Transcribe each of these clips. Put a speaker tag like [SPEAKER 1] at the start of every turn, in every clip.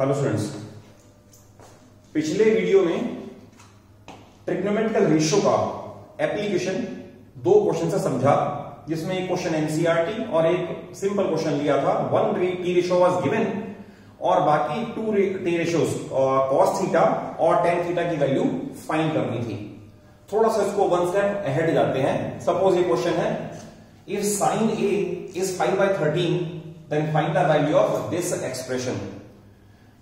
[SPEAKER 1] Hello students पिछले video में trigonometrical ratio का एप्लीकेशन दो क्वेश्चन से समझा, जिसमें एक क्वेश्चन एनसीईआरटी और एक सिंपल क्वेश्चन लिया था। One T ratio was given और बाकी two T ratios cos theta और टेन थीटा की वैल्यू फाइंड करनी थी। थोड़ा सा इसको वन स्टेप अहेड जाते हैं। सपोज़ ये क्वेश्चन है if sine A is five by thirteen then find the value of this expression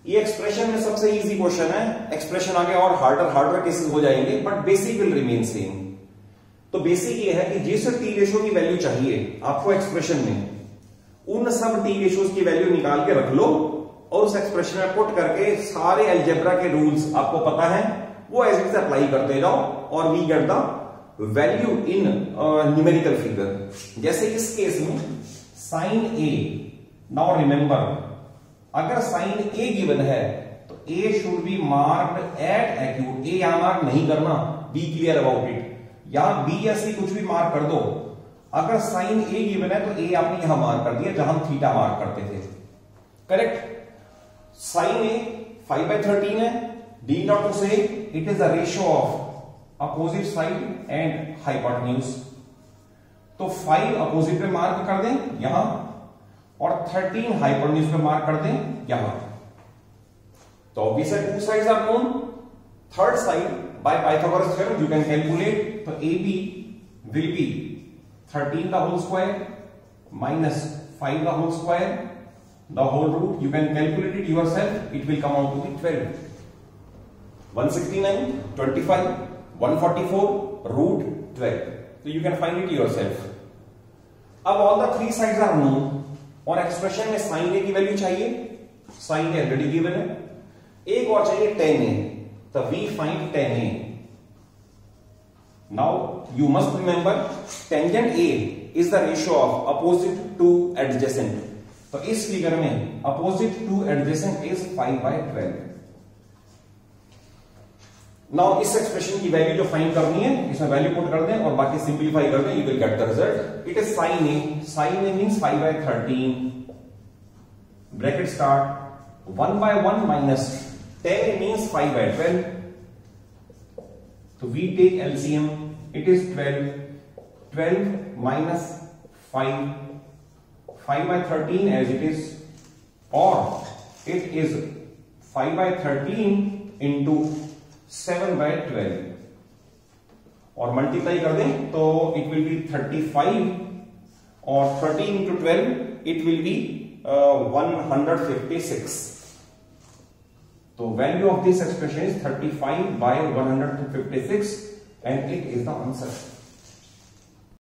[SPEAKER 1] ये एक्सप्रेशन में सबसे इजी क्वेश्चन है। एक्सप्रेशन आगे और हार्डर हार्डर केसेस हो जाएँगे but basic will remain same तो बेसिक ये है कि जिस टी रेशो की वैल्यू चाहिए आपको एक्सप्रेशन में, उन सब टी रेशोज की वैल्यू निकाल के रख लो और उस एक्सप्रेशन में पुट करके सारे एल्जेब्रा के रूल्स आपको पता है, वो एज इट अप्लाई करते जाओ और we get the value in numerical figure जैसे इस केस में साइन ए नाउ रिमेंबर अगर साइन ए गिवन है तो A should be marked at acute A यहाँ मार्क नहीं करना बी क्लियर अबाउट इट या बी या सी कुछ भी मार्क कर दो। अगर साइन ए गिवन है तो ए आपने यहाँ मार्क कर दिया, जहाँ थीटा मार्क करते थे। Correct sine A five by thirteen है D not to say it is the ratio of opposite side and hypotenuse तो फाइव अपोजिट पे मार्क कर दें, यहाँ और 13 हाइपोटेन्यूज पे मार्क कर दें, यहाँ तो obvious two sides are known third side by Pythagoras you can calculate तो ए बी विल बी 13 का होल स्क्वायर माइनस 5 का whole square the whole root you can calculate it yourself it will come out to be 12 169 25 144 root 12 so you can find it yourself. अब all the three sides are known. और expression में sine A की value चाहिए। Sign ए already given है। एक और चाहिए tan A तो we find tan A now you must remember tangent A is the ratio of opposite to adjacent तो इस फिगर में opposite to adjacent is five by twelve now इस expression की वैल्यू जो फाइंड करनी है, इसमें वैल्यू पुट कर दें और बाकी सिंप्लीफाई कर दें you will get the result it is sine A sine A means 5 by 13 bracket start 1 by 1 minus 10 means 5 by 12 तो we take LCM it is 12 12 minus 5 5 by 13 as it is. Or, it is 5 by 13 into seven by twelve. और multiply कर दें तो it will be thirty five और thirteen into twelve it will be one hundred fifty six तो value of this expression is thirty five by one hundred fifty six and it is the answer